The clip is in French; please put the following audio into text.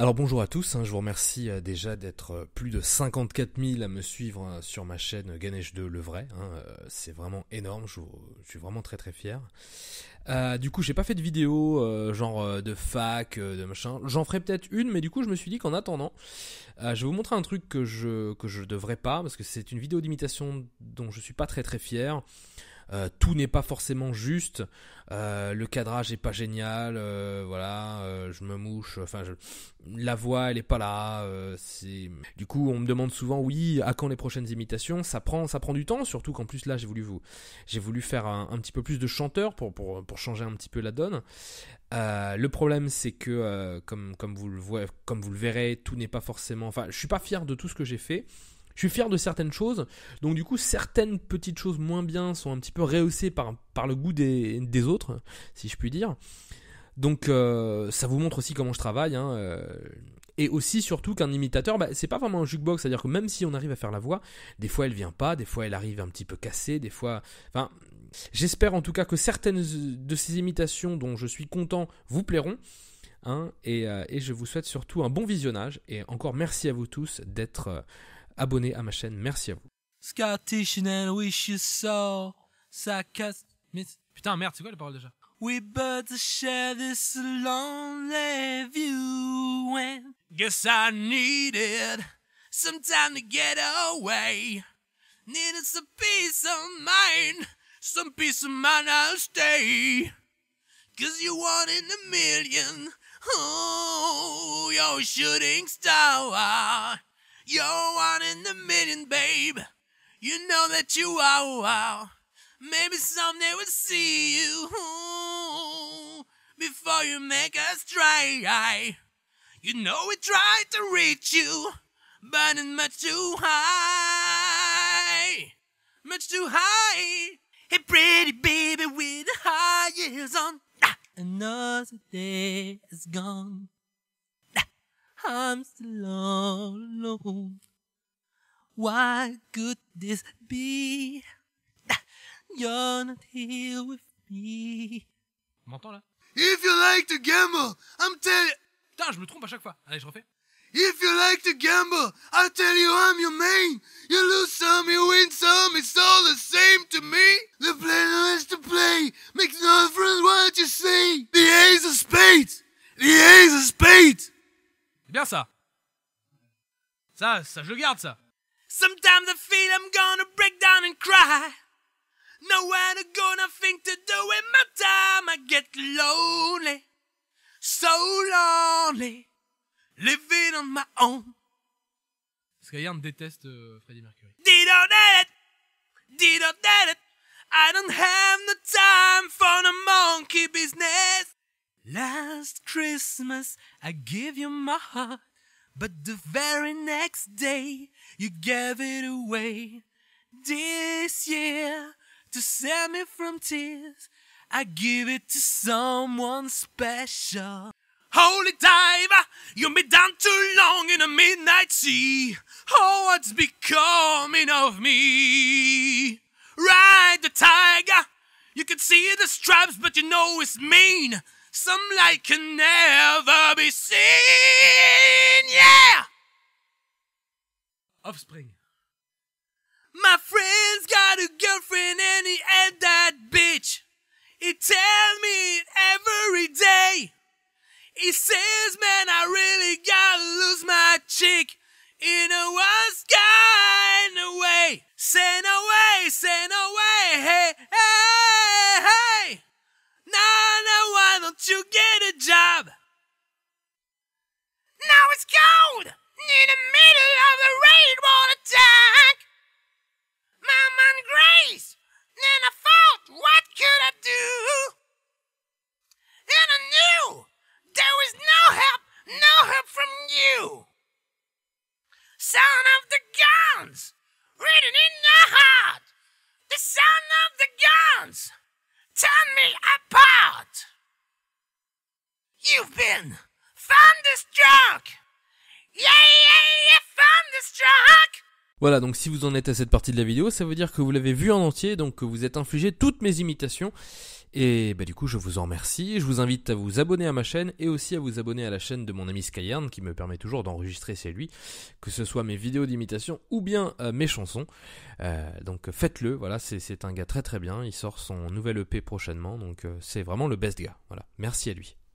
Alors bonjour à tous, hein, je vous remercie euh, déjà d'être euh, plus de 54 000 à me suivre euh, sur ma chaîne Ganesh 2 Le Vrai. Hein, c'est vraiment énorme, je, suis vraiment très très fier. du coup j'ai pas fait de vidéo genre de fac, de machin. J'en ferai peut-être une, mais du coup je me suis dit qu'en attendant, je vais vous montrer un truc que je, que je devrais pas, parce que c'est une vidéo d'imitation dont je suis pas très très fier. Euh, tout n'est pas forcément juste. Euh, le cadrage est pas génial. Euh, voilà, je me mouche. Enfin, la voix, elle est pas là. du coup, on me demande souvent, oui, à quand les prochaines imitations? Ça prend, du temps. Surtout qu'en plus là, j'ai voulu vous, j'ai voulu faire un, petit peu plus de chanteur pour, changer un petit peu la donne. le problème, c'est que, comme, comme, vous le voyez, comme vous le verrez, tout n'est pas forcément. Enfin, je suis pas fier de tout ce que j'ai fait. Je suis fier de certaines choses, donc du coup certaines petites choses moins bien sont un petit peu rehaussées par, par le goût des, des autres, si je puis dire. Donc euh, ça vous montre aussi comment je travaille. Hein, euh, et aussi surtout qu'un imitateur, bah, c'est pas vraiment un jukebox, c'est-à-dire que même si on arrive à faire la voix, des fois elle vient pas, des fois elle arrive un petit peu cassée, des fois... Enfin, j'espère en tout cas que certaines de ces imitations dont je suis content vous plairont. Hein, et, euh, et, je vous souhaite surtout un bon visionnage. Et encore merci à vous tous d'être abonné à ma chaîne. Merci à vous. Putain, merde, c'est quoi les paroles déjà? We birds share this lonely view and guess I needed some time to get away. Needed some peace of mind, some peace of mind I'll stay. Cause you one in a million, oh, you're shooting star. You're a million, babe. You know that you are. Wow. Maybe someday we'll see you hmm, before you make us try. You know we tried to reach you, but it's much too high, much too high. Hey, pretty baby with the high heels on. Ah, another day is gone. Ah, I'm still alone. Why could this be? You're not here with me. M'entends là? If you like to gamble, I'm telling. Putain, je me trompe à chaque fois. Allez, je refais. If you like to gamble, I'll tell you I'm your main. You lose some, you win some, it's all the same to me. The plan is to play, makes no difference what you say. The ace of spades, the ace of spades. C'est bien ça. Ça, ça, je le garde ça. Sometimes I feel I'm gonna break down and cry. Nowhere to go, nothing to do in my time. I get lonely, so lonely, living on my own. Qu'Ayane déteste euh, Freddie Mercury. Did it, did it. I don't have no time for the monkey business. Last Christmas, I gave you my heart, but the very next day, you gave it away. This year, to save me from tears, I give it to someone special. Holy diver, you've been down too long in a midnight sea. Oh, what's becoming of me? Ride the tiger, you can see the stripes, but you know it's mean. Some light can never be seen. Yeah! Offspring. My friend's got a girlfriend and he ain't that bitch. He tells me every day. He says, man, I really gotta lose my chick in a worst kind of way. Say no way, say no way, hey, hey, hey. Nana, why don't you get a job? Now it's cold in the the guns, written in your heart. The sound of the guns. Turn me apart. You've been thunderstruck. Yeah, yeah, yeah, thunderstruck. Voilà, donc si vous en êtes à cette partie de la vidéo, ça veut dire que vous l'avez vu en entier, donc que vous êtes infligé toutes mes imitations. Et bah du coup je vous en remercie, je vous invite à vous abonner à ma chaîne et aussi à vous abonner à la chaîne de mon ami Skyern qui me permet toujours d'enregistrer chez lui, que ce soit mes vidéos d'imitation ou bien euh, mes chansons. Euh, donc faites-le, voilà, c'est un gars très très bien, il sort son nouvel EP prochainement, donc euh, c'est vraiment le best gars. Voilà, merci à lui.